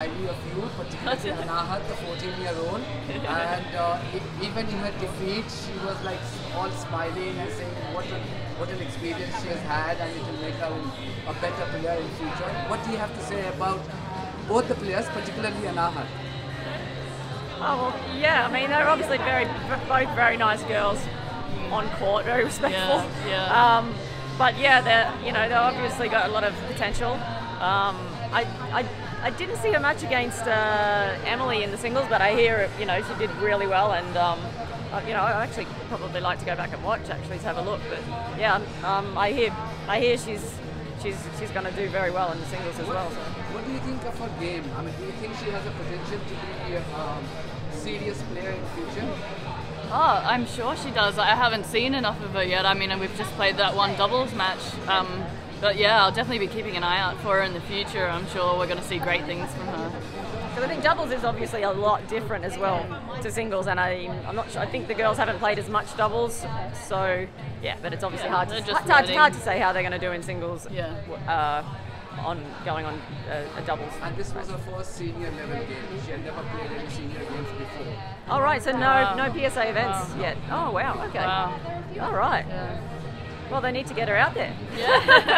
highly of you, particularly Anahat, the 14-year-old. and uh, even in her defeat, she was like all smiling and saying what an, what an experience she has had and it will make her a better player in future. What do you have to say about both the players, particularly Anahat? Oh well, yeah. I mean, they're obviously very, both very nice girls on court, very respectful. Yeah, yeah. Um, but yeah, they're you know they've obviously got a lot of potential. Um, I, I I didn't see her much against uh, Emily in the singles, but I hear you know she did really well, and um, uh, you know I actually probably like to go back and watch actually to have a look. But yeah, um, I hear I hear she's she's she's going to do very well in the singles as well. So. What do you think of her game? I mean, do you think she has a potential to be a um, serious player in the future? Oh, I'm sure she does. I haven't seen enough of her yet. I mean, we've just played that one doubles match. But yeah, I'll definitely be keeping an eye out for her in the future. I'm sure we're going to see great things from her. Because I think doubles is obviously a lot different as well to singles, and I, I'm not sure. I think the girls haven't played as much doubles, so yeah. But it's obviously Yeah, hard to they're just it's hard, hard to say how they're going to do in singles. Yeah. Uh, on going on uh, a doubles. And this was her first senior level game. She had never played any senior games before. All right, so no Wow. no PSA events Wow. yet. Oh wow, okay. Wow. All right. Yeah. Well, they need to get her out there. Yeah.